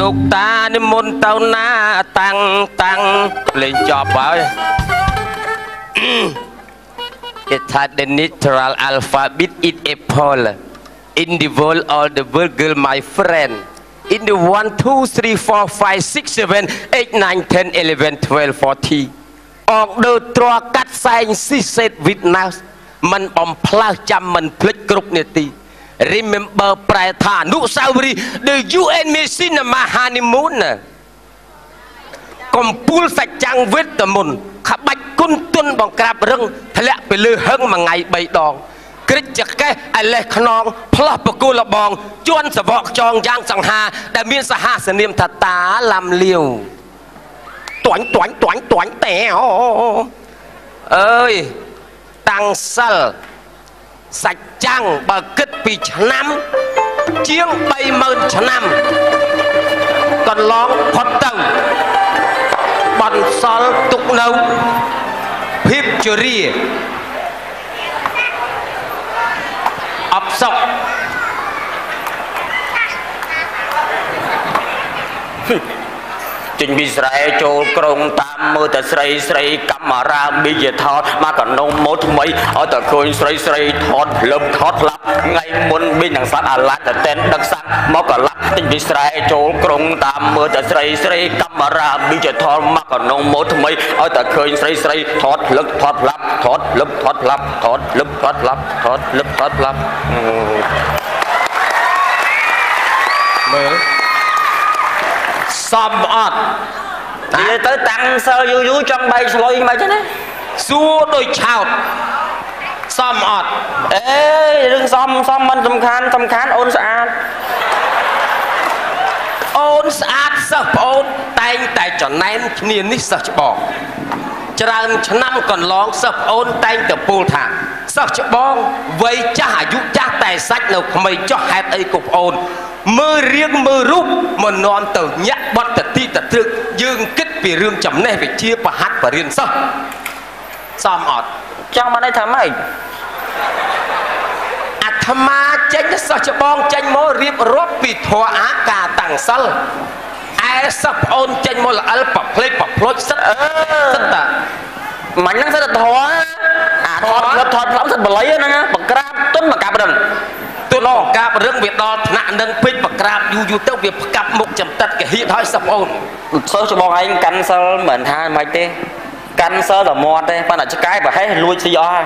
លោកតានិមន្តទៅណាតាំងតាំងលេងចប់ហើយគេថា the natural alphabet is apple in the world all the world girl my friend in the 1 2 3 4 5 6 7 8 9 10 11 12 40 all the ទ្រកាត់សែងស៊ីសេត with now มันបំផ្លើសចាំមិនភ្លេចគ្រប់នាទី Remember ប្រែថាអនុស្សាវរីយ៍ The UN Mission មហានីមូនណាកំពូលសច្ចាំងវេទមន្តក្បាច់គុណទុនបង្ក្រាបរឹងធ្លាក់ទៅលើហឹងមួយថ្ងៃ3ដងក្រិចចកេះអលេះខ្នងផ្លោះបកូលលបង ជន់សវកចងយ៉ាងសង្ហា ដែលមានសហសនាមថាតាឡាំលាវតាញ់តាញ់តាញ់តាញ់តែអូអើយតាំងសិល សាច់ចាំងបើគិតពីឆ្នាំ ជាង30000ឆ្នាំកន្លងផុតទៅបន្សល់ទុកនៅភាពជរាអបសុក ចេញពីស្រែចូលក្រុងតាមមើលតែស្រីស្រីកាមេរ៉ាឌីជីថលមកកណ្ដុងម៉ូតថ្មីឲ្យតែឃើញស្រីស្រីថតភ្លឹបថតផ្លាប់ថ្ងៃមុនមាននឹងសត្វអាឡាត់តែតែនដឹកសាំងមកកឡាប់ចេញពីស្រែចូលក្រុងតាមមើលតែស្រីស្រីកាមេរ៉ាឌីជីថលមកកណ្ដុងម៉ូតថ្មីឲ្យតែឃើញស្រីស្រីថតភ្លឹបថតផ្លាប់ថតភ្លឹបថតផ្លាប់ថតភ្លឹបថតផ្លាប់ថតភ្លឹបថតផ្លាប់អឺមើល សំអត់និយាយទៅតាំងសិលយូរយូរចង់បែកស្លុយមិនចឹងណាសួរដូចឆោតសំអត់អេរឿងសំសំមិនសំខាន់សំខាន់អូនស្អាតអូនស្អាតសិស្សប្អូនតែងតែចំណែនគ្នានេះសិស្សច្បងច្រើនឆ្នាំកន្លងសិស្សប្អូនតែងតែពោលថាសិស្សច្បងវ័យចាស់អាយុចាស់តែសាច់នៅក្មេងចោះហេតុអីកូនប្អូន មើលរៀងមើលរូបមិននាំទៅញាក់បត់តទីតត្រឹកយើងគិតពីរឿងចំណេះវិជ្ជាប្រហាត់បរៀនសិស្សសមអត់ចង់បានន័យថាម៉េចអាត្មាចេញទៅសិស្សច្បងចេញមករៀបរាប់ពីធម៌អាការតាំងសិលឯសិស្សប្អូនចេញមកល្អិលប្រភ្លេចប្រភ្លុចសិតអឺសិតតាមិនហ្នឹងសិតតែធរអាថតផ្លឹបថតផ្លឹបសិតបល័យហ្នឹងណាបង្ក្រាបទុនមកកាប់រឹង ទូនកាបរឿងវាដល់ថ្នាក់នឹងពេញប្រក្រាបយូរយូរទៅវាផ្កាប់មុខចំតិតកាហៀតហើយសិស្សប្អូនសិស្សច្បងឯងកាន់សិលមិនថាមិនទេកាន់សិលតែមាត់ទេប៉ុន្តែឆ្កែប្រហែលលួចស៊ីអស់ហើយ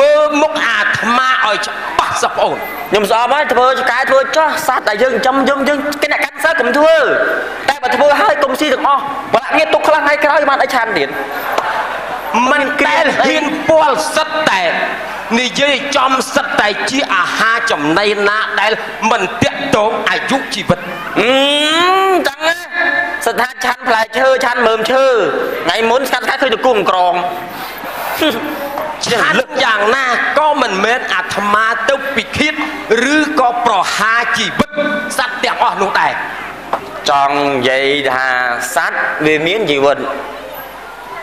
មើលមុខអាត្មាឲ្យច្បាស់សិស្សប្អូនខ្ញុំស្អប់ហើយធ្វើឆ្កែធ្វើចោះសត្វតែយើងចំយើងយើងគេអ្នកកាន់សិលកុំធ្វើតែបើធ្វើហើយកុំស៊ីទាំងអស់បើងាកទុកខ្លះថ្ងៃក្រោយបានអីឆានទៀតមិនដែលហ៊ានពាល់សិតតែ និយាយចំសិតតែជាអាហារចំណីណាដែលមិនតាក់ទងអាយុជីវិតអឺចឹងណាស្ថាឆាន់ផ្លែឈើឆាន់មើមឈើថ្ងៃមុនស្កាត់ស្កាត់ឃើញទៅគុំក្រងឆានយ៉ាងណាក៏មិនមែនអាត្មាទៅពិឃាតឬក៏ប្រហារជីវិតសត្វទាំងអស់នោះដែរចង់និយាយថាសត្វវាមានជីវិត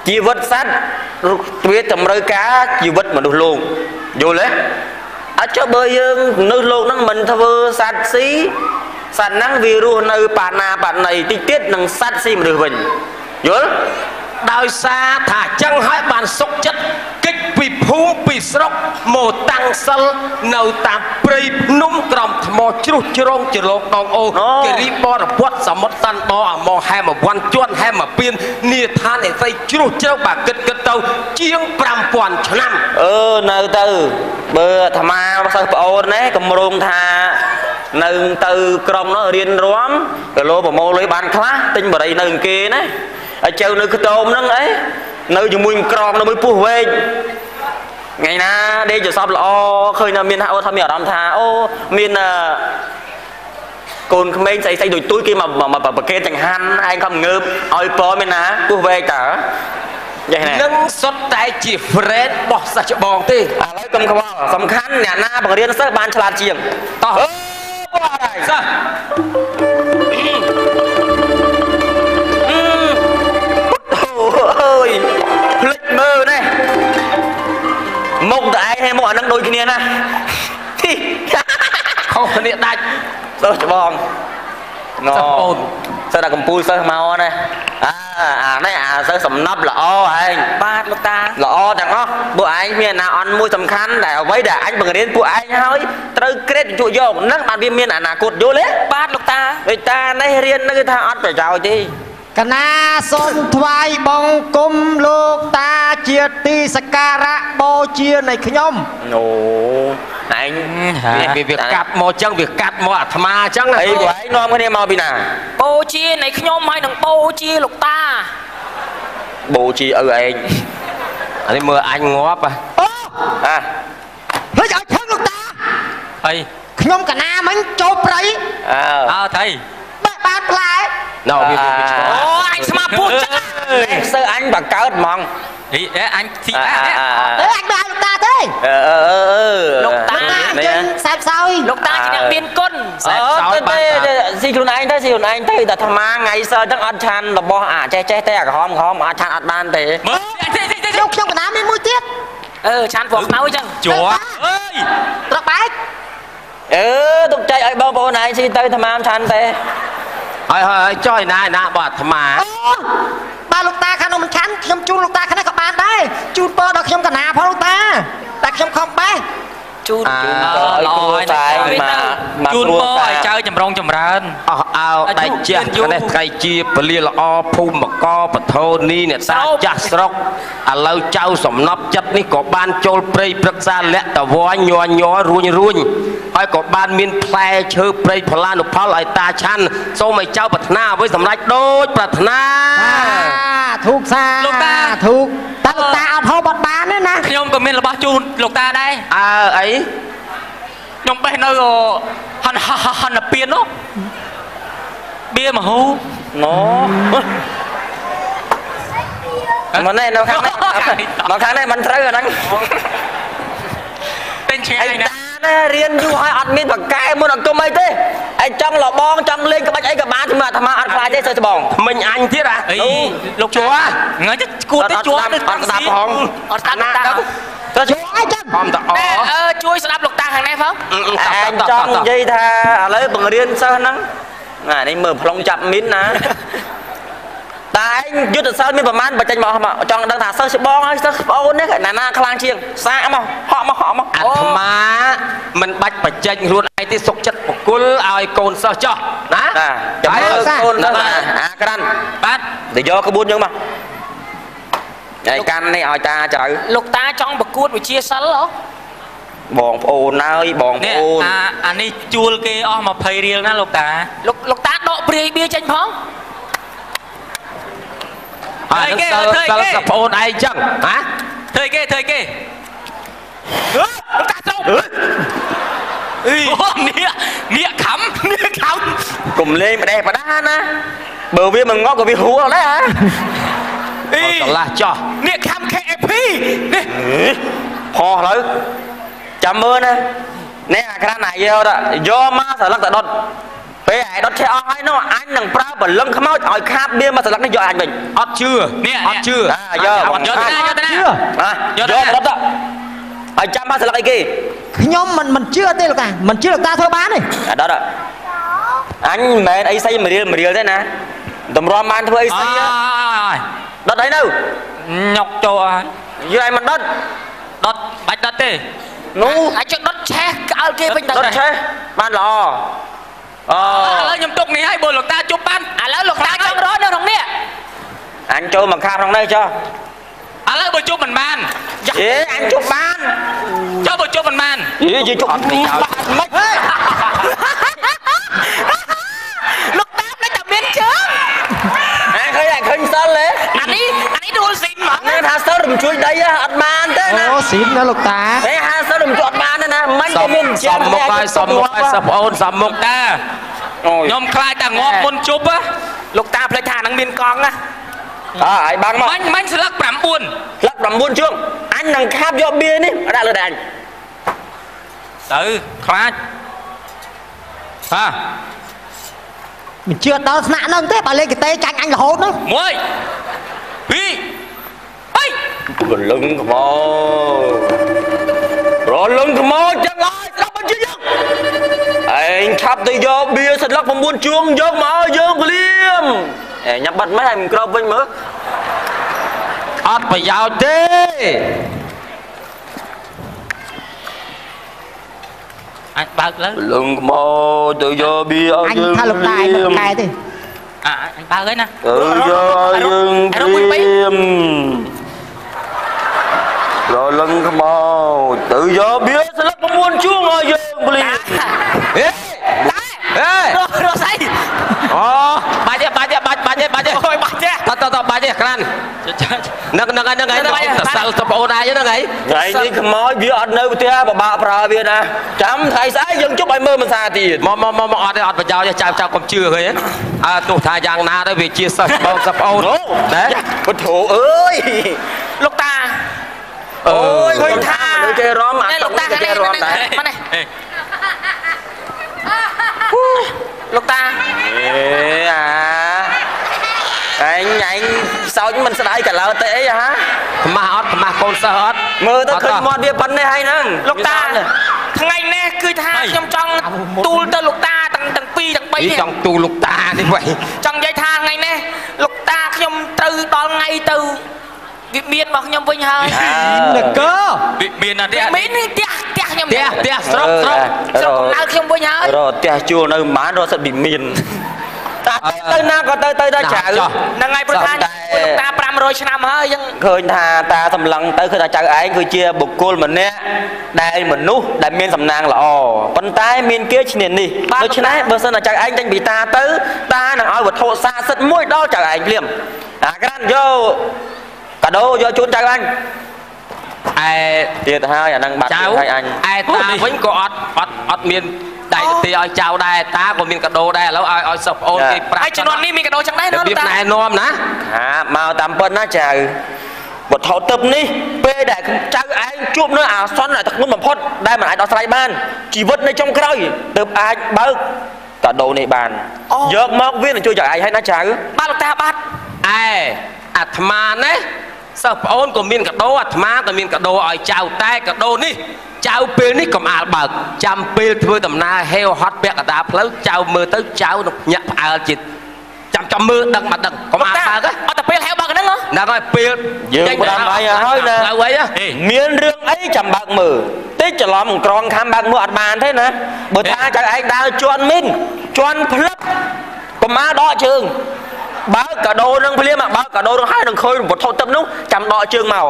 ជីវិតសត្វវាតម្រូវការជីវិតមនុស្សលោកយល់ទេអត់ចុះបើយើងមនុស្សលោកហ្នឹងមិនធ្វើសត្វស៊ីសត្វហ្នឹងវារស់នៅបាណាបាណីតិចទៀតនឹងសត្វស៊ីមនុស្សវិញយល់ ដោយសារថាអញ្ចឹងហើយបានសុកចិត្តកិច្ចពីភូមិពីស្រុកមកតាំងសិលនៅតាមព្រៃភ្នំក្រំថ្មជ្រុះជ្រងជ្រលោកដងអូគិរីបរពតសមុទ្រតាន់ដអមហែមវ័នជន់ហែមពៀននីឋានអេសីជ្រុះជ្រៅបាគិតគិតទៅជាង5000ឆ្នាំអឺនៅទៅបើអាត្មាសិស្សប្អូនណាកម្រងថានៅទៅក្រុងនោះរៀនរំគីឡូប្រមូលលុយបានខ្លះទិញបរិយនៅអង្គគេណា ហើយចៅនៅខ្ទមហ្នឹងអីនៅជាមួយក្រងនៅមួយពោះវែកថ្ងៃណាដេកចសពល្អឃើញថាមានអូថាមានអារម្មណ៍ថាអូមានអឺកូនក្មេងស្អីស្អីដូចទួយគេមកមកប្រកេតចង្ហាន់ឯងខំងើបឲ្យពណ៌មានណាពោះវែកតើយ៉ាងណានឹងសុទ្ធតែជា friend របស់សិស្សច្បងទេឥឡូវកុំខ្វល់សំខាន់អ្នកណាបង្រៀនសិស្សបានឆ្លាតជាងតោះអឺបាត់ហើយសិស្ស យភ្លេចមើលណាមុខតឯងហើយមុខអានឹងដូចគ្នាណាខុសគ្នាដាច់សិស្សច្បងណសិស្សប្អូនសិស្សតែកំពូលសិស្សមកណាអាអានេះអាសិស្សសំណប់ល្អឯងបាទលោកតាល្អទាំងអស់ពួកឯងមានអាណាអន់មួយសំខាន់ដែលអ្វីដែលអញបង្រៀនពួកឯងហើយត្រូវក្រេតជួយយកហ្នឹងបានវាមានអនាគតយល់ទេបាទលោកតាដូចតានេះរៀននឹងថាអត់ប្រយោជន៍ទេ កណាសូមថ្វាយបង្គំលោកតាជាទីសក្ការៈបូជានៃខ្ញុំអូឯងវាវាវាកាត់មកចឹងវាកាត់មកអាត្មាចឹងអីពួកឯងនាំគ្នាមកពីណាបូជានៃខ្ញុំហើយនឹងបូជាលោកតាបូជាឪឯងអានេះមើលអញងាប់ហ៎អូអាភ្លេចឲ្យឈឹងលោកតាអីខ្ញុំកណាមិញចូលព្រៃអើអើថៃ បែកបានផ្លែណោវាវាវាឆ្កអូអញស្មាពោះចឹងនេះសិស្សអញបកើតហ្មងអីអេអញទីអើអាអើអើអញបែកឲ្យលោកតាទេអឺអឺអឺលោកតាអញ្ចឹងសែបសោយលោកតាជាអ្នកមានគុណអឺទៅទេស៊ីខ្លួនឯងទៅស៊ីខ្លួនឯងទៅតែអាត្មាថ្ងៃសើទាំងអត់ឆានរបស់អាចេះចេះទេអាក្រហមក្រហមអាចឆានអត់បានទេមើលអញទីទីទីខ្ញុំខ្ញុំកណាមានមួយទៀតអឺឆានពណ៌ខ្មៅចឹងជួអើយត្រកបែកអឺទុកចែកឲ្យបងប្អូនឯងស៊ីទៅអាត្មាឆានទេ ហើយហើយហើយចុយណាឯណាបើអាត្មាអូបើលោកតាខាងនោះមិនឆាន់ខ្ញុំជូនលោកតាខាងនេះក៏បានដែរជូនពរដល់ខ្ញុំកណាផងលោកតាតែខ្ញុំខំបេះជូនអាជូនអើឲ្យគ្រួសារមកមកជូនគ្រួពរសារឲ្យចៅចម្រុងចម្រើនអស់អោដៃជះនេះថ្ងៃជាពលាល្អភូមិកបធោនីអ្នកតាចាស់ស្រុកឥឡូវចៅសំណប់ចិត្តនេះក៏បានចូលព្រៃព្រឹក្សាលក្ខតវញញ័រញ័ររួញរួញ ហើយក៏បានមានផ្លែឈើព្រៃផលានុផលឲ្យតាឆាន់សូមឲ្យចៅប្រាថ្នាអ្វីសម្រេចដូចប្រាថ្នាធូបសាធូបតែលោកតាអត់ហូបអត់បានទេណាខ្ញុំក៏មានរបស់ជូនលោកតាដែរអើអីខ្ញុំបេះនៅហនហនពៀននោះបៀមហូណូមកនេះនៅខាងនេះមកខាងនេះមិនត្រូវអាហ្នឹងពេញឆ្ងាឯយងណា តាណារៀនយូរហើយអត់មានបកកែមុនអង្គមអីទេឯងចង់លបងចង់លេងក្បាច់អីក៏បានជំនួសអាត្មាអត់ខ្លាចទេសិស្សច្បងមិញអញទៀតហ៎អីលោកជួងើទៅគួតទៅជួអត់ស្ដាប់អត់ស្ដាប់ផងអត់ស្ដាប់លោកតាទៅជួយអីចឹងខំតអអឺអឺជួយស្ដាប់លោកតាខាងនេះផងឯងចង់និយាយថាឥឡូវបង្រៀនសិស្សហ្នឹងណានេះមើលផ្លុងចាប់មីនណា តែឯងយុទ្ធសាស្ត្រមានប្រមាណបើចេញមកមកចង់ដឹងថាសិស្សច្បងហើយសិស្សប្អូននេះណាណាខ្លាំងជាងសាកមកហក់មកហក់មកអាត្មាមិនបាច់បញ្ចេញខ្លួនឯងទេសុកចិត្តបកុលឲ្យកូនសិស្សចោះណាណាចាំមើលកូនសិស្សណាអាក្រាន់បាទទៅយកក្បួនយើងមកឯងកាន់នេះឲ្យតាចៅលោកតាចង់ប្រកួតវិជាសិលហ៎បងប្អូនហើយបងប្នេះអូនអាអានេះជួលគេអស់20រៀលណាលោកតាលោកលោកតាដកព្រាយបៀចេញផង ហើយសិស្សសិស្សសិស្សប្អូនឯងចឹងណាធ្វើអីគេធ្វើអីគេលោកតាចូលអីអូនេះនេះខំនេះខំកុំលេងម្ដេះបដាណាបើវាមិនងប់ក៏វាហួរដែរហ៎អីកន្លះចោះនេះខំ KFP នេះផុសឥឡូវចាំមើលណានេះអាក្រាន់ណាយកទៅយកមកស្លឹកទៅដុតពេល ឯងដុតឆេះអស់ហើយនោះអញនឹងប្រើបលឹងខ្មោចឲ្យខាបបៀមកស្លឹកនេះយកអញវិញអត់ជឿអត់ជឿអាយកយកទៅណាយកទៅណាជឿណាយកទៅដុតទៅហើយចាំមកស្លឹកអីគេខ្ញុំមិនមិនជឿទេលោកតាមិនជឿលោកតាធ្វើបានទេអាដុតអញមិនមែនអីស្អីមួយរៀលមួយរៀលទេណាតម្រាំបានធ្វើអីអស្អីើយដុតអីនៅញុកចូលអើយយកឲ្យមិនដុតដុតបាច់ដុតទេនោះអាចចុចដុតឆេះក្អើលគេវិញទៅដុតឆេះបានល្អ អឥឡូវខ្ញុំទុកនេះឲ្យបើលោកតាជប់បានឥឡូវលោកតាចង់រត់នៅក្នុងនេះអញចូលមកខាបក្នុងនេះចុះឥឡូវបើជប់មិនបានអេអញជប់បានចុះបើជប់មិនបានយេយជប់អត់មិនបានមិន 50រំជួយដីអត់បានទេណាអូស៊ីនណាលោកតាទេ50រំជួយអត់បានទេណាមិនក៏មានជាងមុខហើយសំមុខហើយសិស្សប្អូនសំមុខតាខ្ញុំខ្លាចតែងាប់មុនជប់ហ៎លោកតាភ្លេចថាហ្នឹងមានកង់ណាអើឲ្យបាំងមកមិញមិញស្លឹក9ស្លឹក9ជើងអញនឹងខាប់យកបៀនេះដាក់លើដៃអញទៅខ្លាចហាមិនជឿដល់ស្នាក់នឹងទេបើលេខកទេចាញ់អញរហូតនោះ1 2 កលឹងថ្មប្រលឹងថ្មចឹងហើយស្ដាប់បញ្ជាយកឯងឆាប់ទៅយកបៀសន្លឹក9ជួងយកមកឲ្យយើងភ្លាមឯងញ៉ាំបាត់មិនហើយមិនក្របវិញមើលអត់ប្រយោជន៍ទេអាចបើកឡើងលឹងថ្មទៅយកបៀឲ្យយើងអញថាលោកតាឯងមិនកែទេអញបើកហើយណាអឺយកយើងព្រាម រលឹងខ្មោចទៅយកបៀសិលឹក9ជួងឲ្យយើងភ្លាមហេហេរស់រស់ស្អីអូបាច់ទេបាច់ទេបាច់បាច់ទេបាច់ទេអូយបាច់ទេតតតបាច់ទេក្រាន់ចាចានឹងនឹងហ្នឹងហ្នឹងហ្នឹងសសល់ទៅបងអូនឯងហ្នឹងហើយថ្ងៃនេះខ្មោចវាអត់នៅផ្ទះបបាក់ប្រើវាណាចាំថ្ងៃស្អែកយើងជប់ឲ្យមើលមិនសាទៀតមកមកមកមកអត់ទេអត់ប្រយោជន៍ទេចៅចៅកុំជឿឃើញទេអើទោះថាយ៉ាងណាទៅវាជាសិស្សបងសិស្សបងអូនណាពុទ្ធោអើយលោកតា អូយឃើញថាមនុស្សចេះរំអានេះតុលោកកតានេះក៏ចេះរំដែរមកនេះអេលោកតាអេអាអញអញសោចមិនស្ដាយកលោទេអីហ៎ខ្មាស់អត់ខ្មាស់កូនសិស្សអត់មើលទៅឃើញអត់មាត់វាប៉ុណ្ណេះហើយហ្នឹងលោកតាថ្ងៃនេះគឺថាខ្ញុំចង់ទូលទៅលោកតាទាំងទាំងពីរទាំងបីនេះនេះចង់ទូលលោកតានេះវិញចង់និយាយថាថ្ងៃនេះលោកតាខ្ញុំត្រូវដល់ថ្ងៃទៅ វាមានរបស់ខ្ញុំវិញហើយនគរវាមានណាទេមាននេះផ្ទះផ្ទះខ្ញុំផ្ទះផ្ទះស្រុកស្រុកស្រុកកំណើតខ្ញុំវិញហើយរត់ផ្ទះជួលនៅប្រហែលរត់សិតពីមានតាទៅណាក៏ទៅទៅដល់ចៅហ្នឹងហើយព្រោះថាតែលោកតា500ឆ្នាំហើយអញ្ចឹងឃើញថាតាសម្លឹងទៅគឺថាចៅឯងគឺជាបុគ្គលម្នាក់ដែលមនុស្សដែលមានសំណាងល្អប៉ុន្តែមានគេឈ្នាននេះដូច្នេះបើសិនតែចៅឯងចេញពីតាទៅតានឹងឲ្យវត្ថុស័ក្តិសិទ្ធិមួយដល់ចៅឯងភ្លាមអាក្រាន់យក កាដូយកជូនចៅអញឯទៀតហើយអានឹងបាត់ចៅទៀតហើយអញឯតាវិញក៏អត់អត់អត់មានដៃទីឲ្យចៅដែរតាក៏មានកដោដែរឥឡូវឲ្យឲ្យសិស្សប្អូនគេប្រាប់ហើយជំនាន់នេះមានកដោចឹងដែរណារបៀលោកបតាណែនាំណាហាមកតាមពិតណាចៅវត្ថុទឹកនេះពេលដែលចៅឯងជួបនៅអាសន្នតែធ្ងន់បំផុតដែលមិនអាចដោះស្រាយបានជីវិតនៅចុងក្រោយទើបអាចបើកកាដូនេះបានយកមកវានឹងជួយចៅឯងហើយណាចៅបាទលោកតាបាទឯអាត្មាណា សិស្សប្អូនក៏មានកដោអាត្មាក៏មានកដោឲ្យចៅតែកដោនេះចៅពេលនេះកំអាលបើកចាំពេលធ្វើដំណើរហេវហត់ពាក់កណ្ដាលផ្លូវចៅមើលទៅចៅនឹងញាក់ផ្អើលចិត្តចាំចាំមើលដឹងមកដឹងកំអាលបើកហ៎អត់តែពេលហៅបើកហ្នឹងហ៎ហ្នឹងហើយពេលយើងផ្ដាំហើយហើយណាផ្លូវអីហ៎មានរឿងអីចាំបើកមើលតិចច្រឡំក្រងខំបើកមើលអត់បានទេណាបើថាចៅឯងដើរជន់មីនជន់ផ្លឹកកុមារដកជើង បើកកាដូនឹងភ្លាមបើកកាដូនឹងហើយនឹងឃើញវត្ថុទឹកនោះចាំដកជើងមក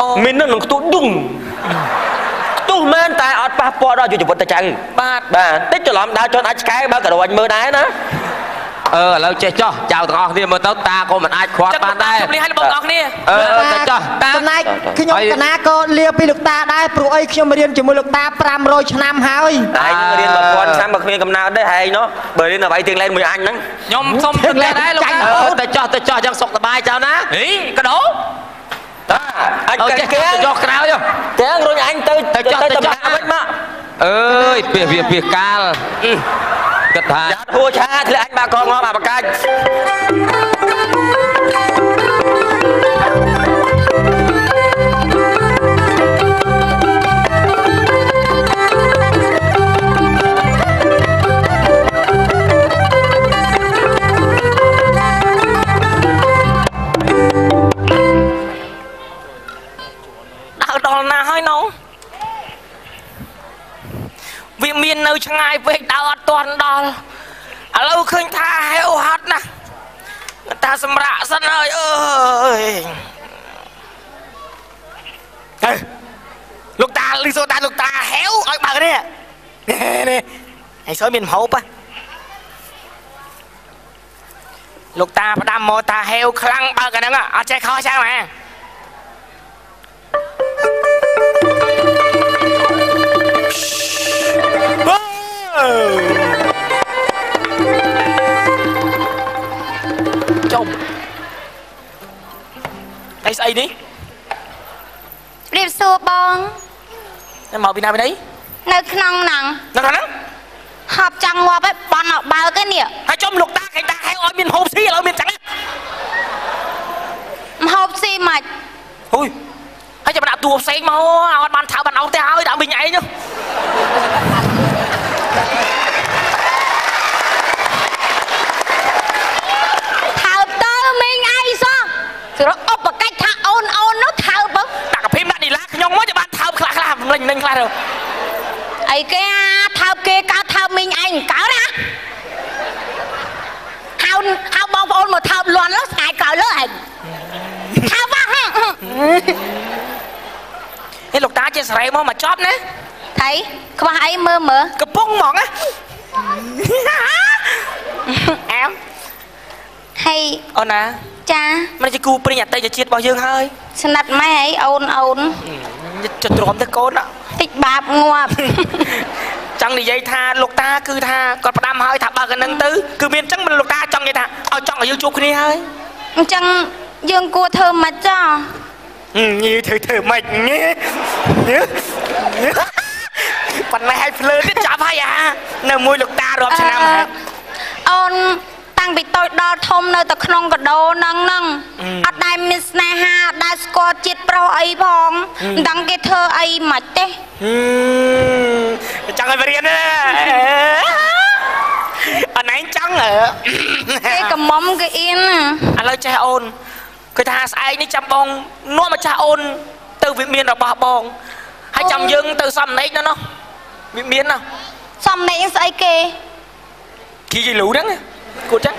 អូមីននឹងនឹងខ្ទុះឌុងខ្ទុះមែនតែអត់ប៉ះពាល់ដល់ជីវិតតចៅបាទបាទតិចច្រឡំដើរជន់អាចឆ្កែបើកកាដូអញមើលដែរណា អឺឥឡូវចេះចោះចៅទាំងអស់គ្នាមើលទៅតាក៏មិនអាចខ្វាត់ចិត្តបានដែរជម្រាបឲ្យបងប្អូនគ្នាអឺអឺចេះចោះតាចំណែកខ្ញុំហើយកណាក៏លាពីលោកតាដែរព្រោះអីខ្ញុំរៀនជាមួយលោកតា500ឆ្នាំហើយតែឯងរៀន1000ឆ្នាំបើគ្មានកំណើតទេហែងនោះបើរៀនអ្វីទៀងលែងមួយអញហ្នឹងខ្ញុំសុំទឹកតែដែរលោកតាអឺតែចោះតែចោះយ៉ាងសុខសប្បាយចៅណាហីកដោតាអាចអើកែចេះកែចោះក្រោយហ៎ទាំងរុញអញទៅទៅចុះទៅចុះទៅវិញមកអើយពីវាពីកាលអឺ គិតថាយ៉ាត់ហួឆាធ្លាក់អញបាក់កងងអាបកាច់ ហើយសួយមានមហូបហ៎លោកតាផ្ដាំមកតាហេវខ្លាំងបើកអាហ្នឹងហ៎អត់ចេះខុសចាំហ៎ចុំអីស្អីនេះរៀបសួរបងតែមកពីណាពីណីនៅក្នុងហ្នឹងនៅខាងហ្នឹង ហប់ចង់ងាប់ឯងបន់ឲ្យបើកឯនេះហើយចំលោកតាគេដាក់ហៅឲ្យមានហូបស៊ីឥឡូវមានចឹងហូបស៊ីមិនហ៊ុយហើយចាំដាក់តួផ្សេងមកអត់បានថើបានអោសទេហើយដាក់មិញឯងនោះគឺរកឧបកិច្ចថាអូនអូននោះថើបដាក់កភិមដាក់នីឡាខ្ញុំមកចាំបានថើបខ្លះខ្លះរំលេចលេងខ្លះទៅអីគេអាថើបគេ ប្អូនមកថើបលន់លើស្ងាយក្រោយលើឯងថើបហ៎ហេលោកតាជាសេរីមកមកចប់ណាថៃខ្វះអីមើលមើលកំពុងហ្មងណាអែមហើយអូនណាចាមិនជាគូព្រិញអតីតជាតិរបស់យើងហើយស្និទ្ធម៉ែអីអូនអូនចទ្រាំទៅកូនណាតិចបាបងាប់ ចង់និយាយថាលោកតាគឺថាគាត់ផ្ដាំហើយថាបើកនឹងទៅគឺមានអញ្ចឹងមិនលោកតាចង់និយាយថាឲ្យចង់ឲ្យយើងជួបគ្នាហើយអញ្ចឹងយើងគួរធ្វើម៉េចចាញីធ្វើធ្វើម៉េចញីប៉ុន្តែឲ្យភ្លើទៀតចាប់ហើយអានៅមួយលោកតារាប់ឆ្នាំហើយអូនតាំ ងពីតូចដល់ធំនៅតែក្នុងកដោហ្នឹងហ្នឹងអត់ដែលមានស្នេហាអត់ដែលស្គាល់ជាតិប្រុសអីផងមិនដឹងគេធ្វើអីមិនទេចង់ឲ្យបរៀនណាអណៃចង់ហ៎គេកំមុំគេអៀនណាឥឡូវចេះអូនគឺថាស្អែកនេះចាំបងនាំម្ចាស់អូន ទៅវិមានរបស់បងហើយចាំយើង ទៅសំណេកនោះនោះវិមានណាសំណេកស្អីគេគីយីលូហ្នឹង គួតចឹង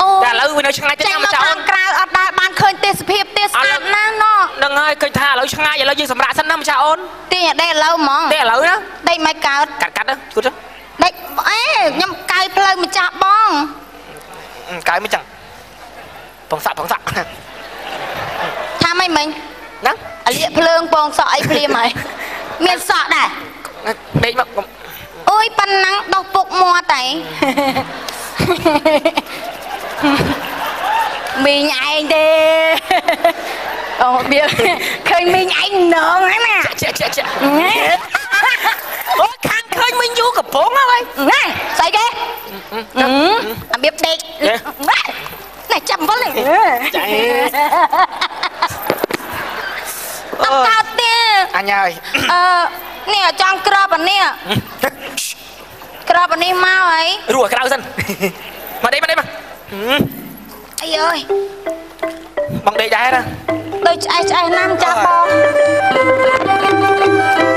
អូតែឥឡូវវានៅឆ្ងាយទៅចេញចាំមកម្ចាស់អូខានងក្រៅអត់ដែលបានឃើញទេសភាពទេសស្អាតណាស់ណោះហ្នឹងហើយឃើញថាឥឡូវឆ្ងាយឥឡូវយើងសម្រាប់សិនណាម្ចាស់អូនទាញឲ្យដេកឥឡូវហ្មងតែឥឡូវណាដេកមិនកើតកាត់កាត់ទៅគួតចឹងដេកអេខ្ញុំកាយផ្លូវម្ចាស់បងកាយមិនចឹងបងសាក់បងសាក់ថាម៉េចមិញណាអាលៀកភ្លើងពងសក់អីភ្លាមហើយមានសក់ដែរដេកមកកុំអូយប៉ុណ្ណឹងដោះពុកមាត់តែ មីងឯងទេអូបៀឃើញមីងឯងនងហ្នឹងណាចាក់ចាក់ចាក់អូខាងឃើញមិញយូរកំពុងហើយណែស្អីគេអាបៀបដេកណែចាំវល់នេះចាអត់កើតទេអញហើយអឺនេះចង់ក្របអានេះ ក្របអានេះមកហើយរស់ក្រៅសិនមកដេកមកដេកមកអីអើយបងដេកដែរណាដូចឆ្អែតឆ្អែតណាស់ចាស់បង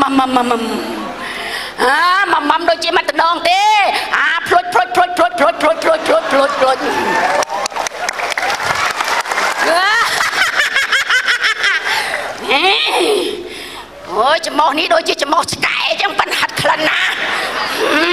ម៉ាំម៉ាំម៉ាំម៉ាំម៉ាំម៉ាំម៉ាំអាម៉ាំម៉ាំដូចជាមិនដងទេអាភ្លុចភ្លុចភ្លុចភ្លុចភ្លុចភ្លុចភ្លុចភ្លុចភ្លុចភ្លុចហេអូយចំោះនេះដូចជាចំោះឆ្កែអញ្ចឹងប៉ិនហាត់ក្លិនណាអី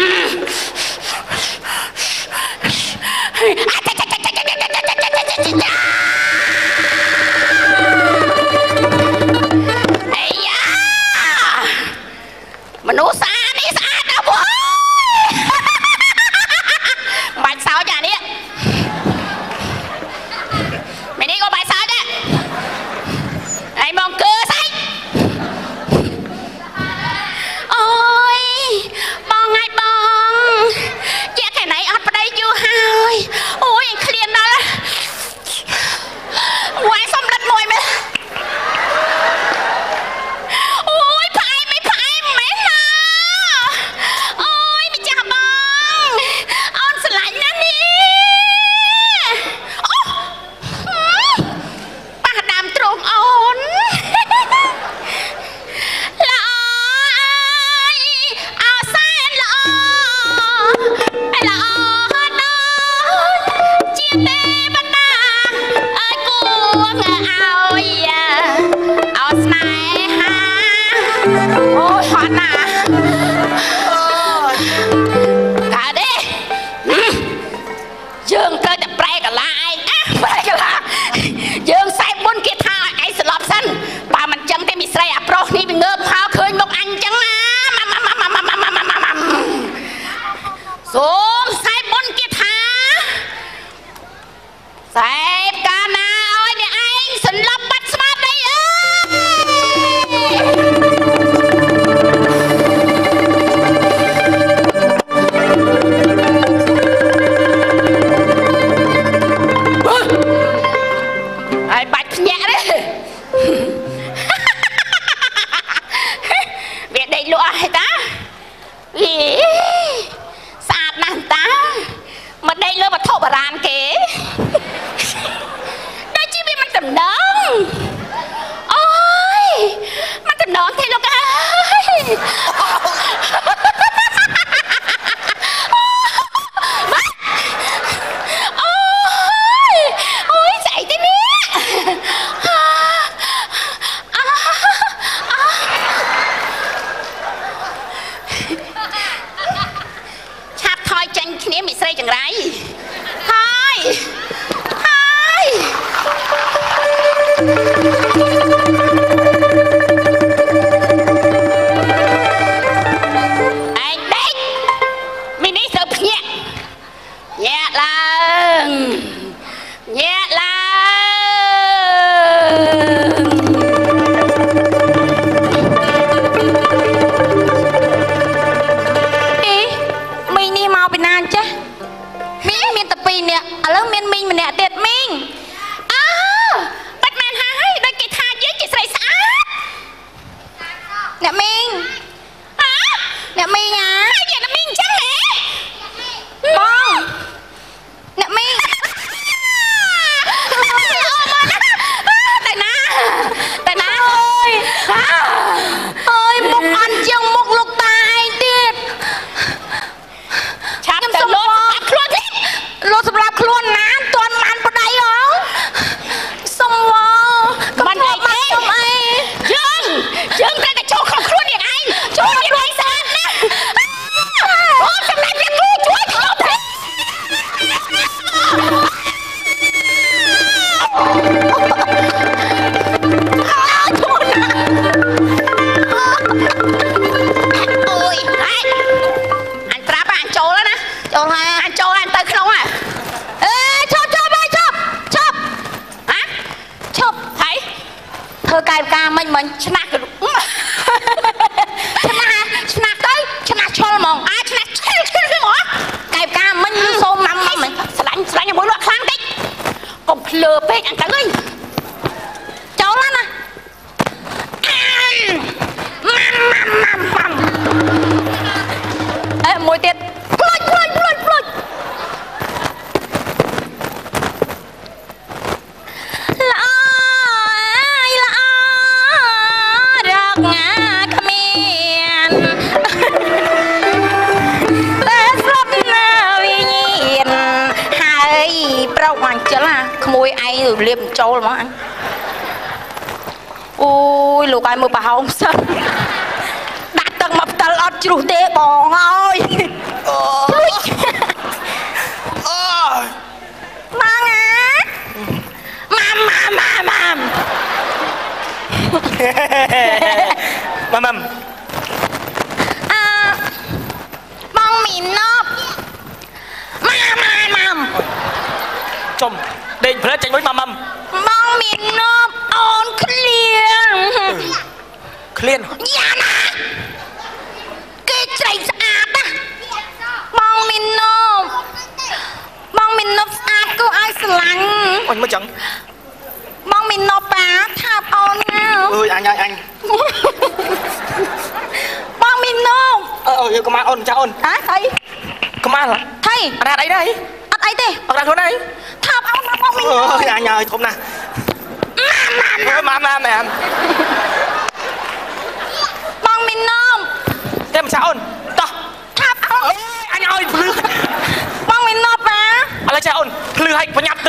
ចេះអូនភ្លឺឲ្យប្រញាប់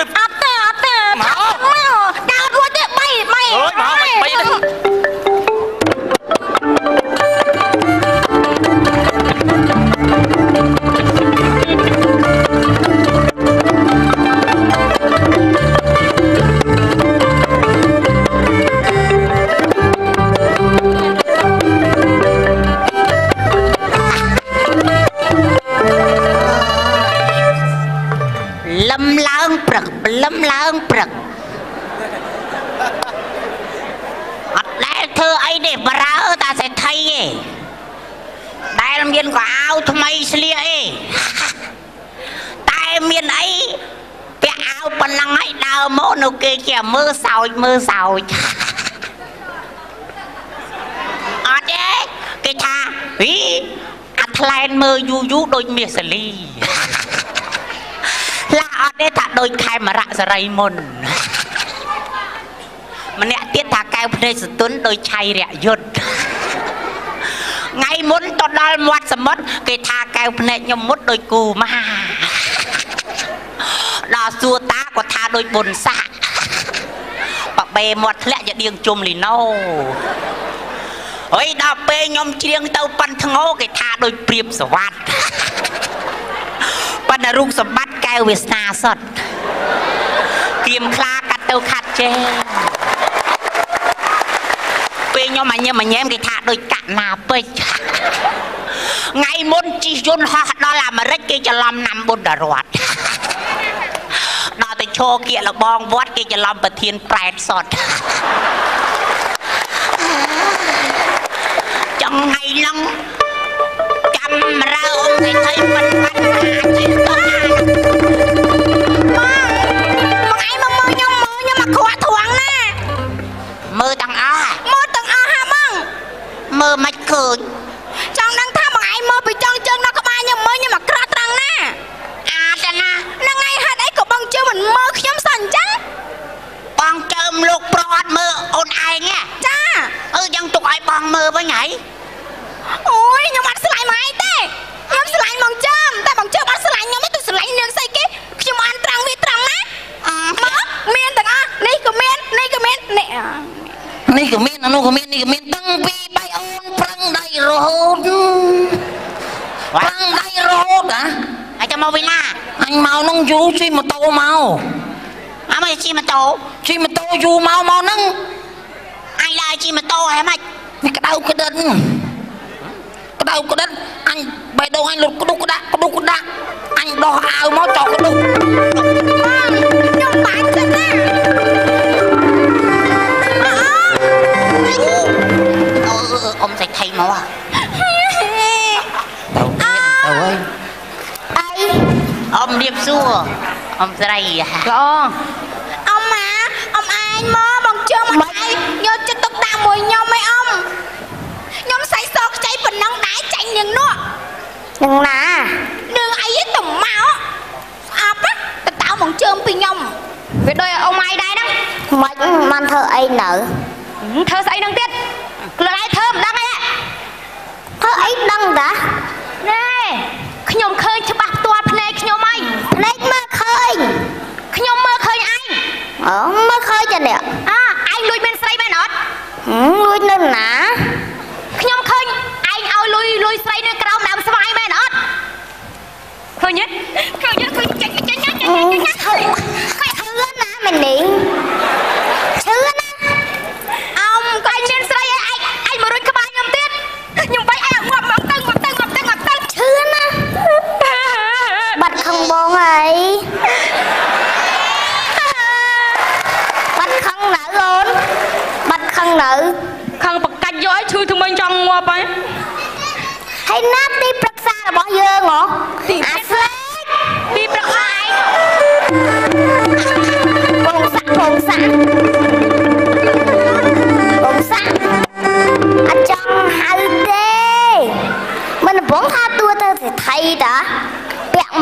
មើលសោចមើលសោចអត់ទេគេថាហីអាថ្លែនមើលយូរយូរដូចមាសសាលីឡាអត់ទេថាដូចខេមរៈសរីមុនម្នាក់ទៀតថាកែវភ្នែកសតុនដោយឆៃរយយុទ្ធថ្ងៃមុនទៅដល់មាត់សមុទ្រគេថាកែវភ្នែកខ្ញុំមុតដោយគូម៉ាដល់សួរតាក៏ថាដូចបុនសាក់ បបេមាត់ធ្លាក់ជាដៀងជុំលីណូហើយដល់ពេលខ្ញុំច្រៀងទៅប៉ិនធ្ងោគេថាដូចព្រៀបសវត្តប៉ុន្តែរូបសម្បត្តិកែវវាសនាសុតគៀមខ្លាកាត់ទៅខាត់ចេងពេលខ្ញុំអញញឹមអញញែមគេថាដូចកាក់ណាពេជ្រថ្ងៃមុនជិះយន្តហោះដល់អាមេរិកគេច្រឡំណាំបុណ្យរតដល់ទៅ ឈរគៀកលបងវត្តគេច្រឡំប្រធានប្រែតសតចង់ថ្ងៃហ្នឹងចាំរើអ៊ំឲ្យ thấy មិនបានអាចជិះទៅណាបងឯងមកមើលខ្ញុំមើលខ្ញុំមកខ្វាក់ធួងណាមើលទាំងអស់មើលទាំងអស់ហាបងមើលមិនឃើញចង់ដឹងថាបងឯងមើលពីចុងជើងដល់ក្បាលខ្ញុំមើលខ្ញុំមកក្រក់ត្រង់ណា អាចណា ហ្នឹងហើយហេតុអីក៏បងជើង មិនមើលខ្ញុំសោះអញ្ចឹងបងចើមលោកប្រុសអត់មើលអូនឯងហ៎ចាអឺយ៉ាងទុកឲ្យបងមើលវិញហីអូយខ្ញុំអត់ស្រឡាញ់មកឯងទេខ្ញុំស្រឡាញ់បងជើមតែបងជើមអត់ស្រឡាញ់ខ្ញុំទេទៅស្រឡាញ់នាងស្អីគេខ្ញុំអានត្រង់វាត្រង់ណាមកមានទាំងអស់នេះក៏មាននេះក៏មាននេះអ่าនេះក៏មានអានោះក៏មាននេះក៏មានតាំងពីបៃអូនប្រឹងដៃរហូតប្រឹងដៃរហូតហ៎ហើយចាំមកវិញណា អញមកនឹងយូរជិះម៉ូតូមកអើមកជិះម៉ូតូជិះម៉ូតូយូរមកមកហ្នឹងអញដើរជិះម៉ូតូហ៎ម៉េចនេះក្តៅក្តិនក្តៅក្តិនអញបេះដូងអញលុតក្ដុក រៀបសួរអ៊ំស្រីហ៎ល្អអ៊ំម៉ាអ៊ំឯងមកបងជើងមកឯងយកចិត្តទុកដាក់មួយខ្ញុំឯងអ៊ំខ្ញុំសៃសខ្ចីប៉ុណ្ណឹងដែរចាញ់នាងនោះនឹងណានាងអីទៅមកស្អប់ណាទៅតៅបងជើងពីខ្ញុំវាដូចអ៊ំឯងដែរហ្នឹងមិនបានធ្វើអីនៅធ្វើស្អីហ្នឹងទៀតខ្លួនឯងធ្វើមិនដឹងអីធ្វើអីដឹងតាណែខ្ញុំឃើញច្បាស់ផ្ទាល់ភ្នែកខ្ញុំហើយ ភ្នែកមើលឃើញខ្ញុំមើលឃើញឯងអូមើលឃើញចាអ្នកអើឯងលួចមានស្រីមែនអត់ហឹមលួចនៅណាខ្ញុំឃើញឯងឲ្យលុយលុយស្រីនៅក្រោមដើមស្វាយមែនអត់ឃើញទេឃើញទេឃើញចេញចេញចេញចេញហឹមចេញឈឺឈឺណាមែននេះឈឺណា អោមក៏ឯងមានស្រីឯងឯងមករួចក្បាលខ្ញុំទៀតខ្ញុំបាច់ឯងងាប់មកទៅងាប់ទៅងាប់ទៅងាប់ទៅ ឈឺណា បាត់ខឹងបងហើយបាត់ខឹងនៅអូនបាត់ខឹងនៅខឹងបកាច់យកឲ្យឈឺទៅមិញចង់ងាប់ហើយហើយណាទីប្រឹក្សារបស់យើងហ៎អាស្លេកពីប្រឹក្សាឯងបងសាក់បងសាក់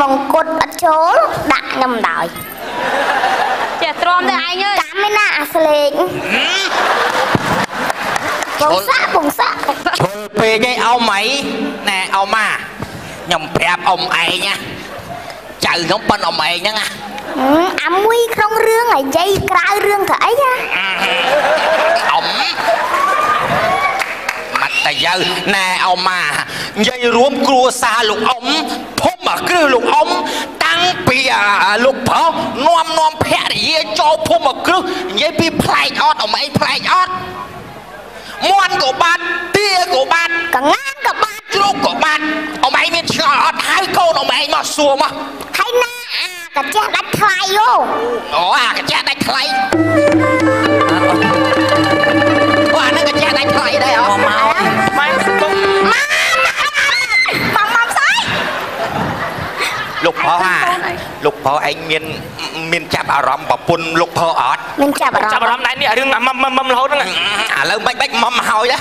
មង្គតអត់ចូលដាក់ខ្ញុំដោយចេះទ្រាំទៅឯងអើយតាមឯណាអាស្លេកបងសាក់បងសាក់ឈុលពេកឯងអ៊ំអីណែអ៊ំម៉ាខ្ញុំប្រាប់អ៊ំឯងណាចៅខ្ញុំប៉ុនអ៊ំឯងហ្នឹងណាហឹមអាមួយក្នុងរឿងហើយនិយាយក្រៅរឿងក៏អីហ៎អ៊ំមក តែយើណែអ៊ំម៉ានិយាយរួមគ្រួសារលោកអ៊ំភូមិអាគ្រឹះលោកអ៊ំតាំងពីអាលោកប្រុសនាំនាំភរិយាចូលភូមិអាគ្រឹះនិយាយពីផ្លែកអត់អ៊ំឯងផ្លែកអត់មន់ក៏បាត់ទាក៏បាត់កងានក៏បាត់ជ្រូកក៏បាត់អ៊ំឯងមានឆ្ងល់អត់ហៅកូនអ៊ំឯងមកសួរមកហើយណាអាកាចេះដាច់ថ្លៃយោអូអាកាចាស់ដាច់ថ្លៃ ផឯងមានមានចាប់អារម្មណ៍ប្រពន្ធលោកផអត់មានចាប់អារចាប់ម្មណ៍អារម្មណ៍ដែរនេះរឿងមមមមរហូតហ្នឹងឥឡូវបាច់បាច់មុំហើយណា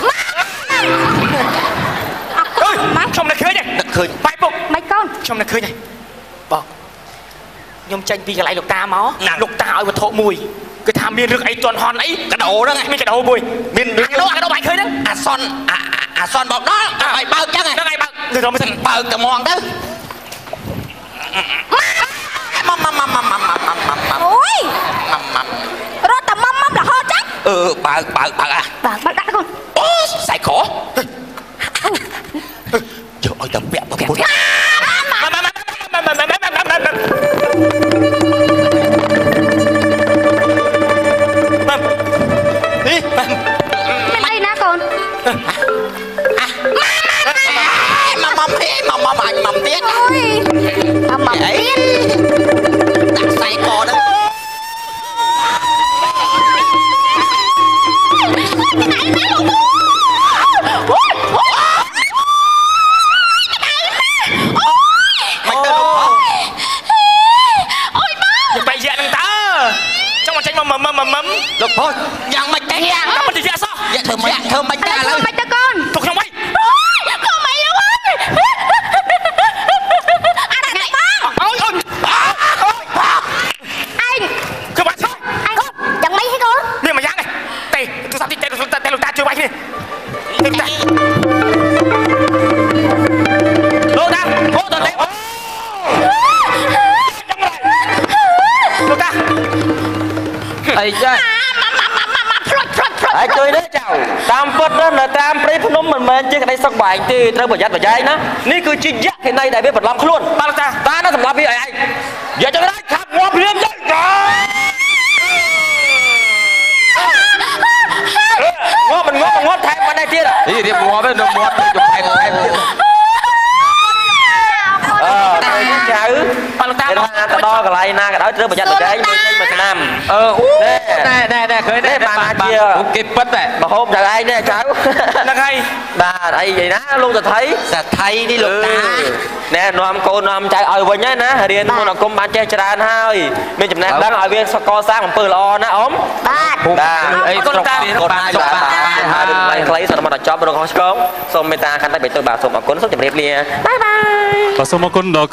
អើយខ្ញុំនឹកឃើញទេនឹកឃើញបាយពុកមិនកូនខ្ញុំនឹកឃើញទេបងខ្ញុំចេញពីកន្លែងលោកតាមកណាលោកតាឲ្យវត្ថុមួយគឺថាមានរឿងអីជន់ហន់អីកដោហ្នឹងឯងមានកដោមួយមានរឿងកដោកដោបាយឃើញហ្នឹងអាសន្នអាអាសន្នបោកដល់ឲ្យបើកចឹងហ្នឹងហើយបើកទៅរំសិនបើកតែហ្មងទៅ ម៉ាម៉ាម៉ាម៉ាម៉ាម៉ាម៉ាម៉ាម៉ាអូយម៉ាម៉ារត់តែមុំមុំរហូតចឹងអឺបើកបើកបើកអាបើបើដាក់កូនអូសាយខយកឲ្យតែពាក់ មិនមែនជាក្តីសុខបែងទេត្រូវប្រយ័ត្នប្រយែងណានេះគឺជាយក្ខិនីដែលវាបន្លំខ្លួនបាទលោកតាតាណាសម្រាប់វាអីឯងយកចង្រៃខាប់ងាប់ព្រាមទៅចាងាប់មិនងាប់មិនងាប់ថែមបានដែរទៀតនេះរៀបងាប់ទៅនៅមាត់ទៅផែនផែនទៀត អឺទៅនេះចៅ បាទលោកតា គេថាទៅដល់កន្លែង ណាក៏ដោយត្រូវប្រយ័ត្នប្រយែងមួយចេញមួយឆ្នាំអឺអូណែណែណែឃើញទេបានជាគេពិតតែមហូបចៅឯងនេះចៅហ្នឹងហើយបាទអីនិយាយណាលោកតថៃសថៃនេះលោកតាណែនាំកូននាំចៅឲ្យវិញហើយណារៀនមន្តអាគមបានចេះច្រើនហើយមានចំណេះដឹងឲ្យវាសកលសាងអំពើល្អណាអ៊ំបាទបាទអីស្រុកទៀតបានសុខបានហើយហើយខ្លីសូមមកដល់ចប់រកខុសឆ្គងសូមមេត្តាខន្តីបេតុបាទសូមអរគុណសូមជម្រាបលាបាយបាយបាទសូមអរគុណដល់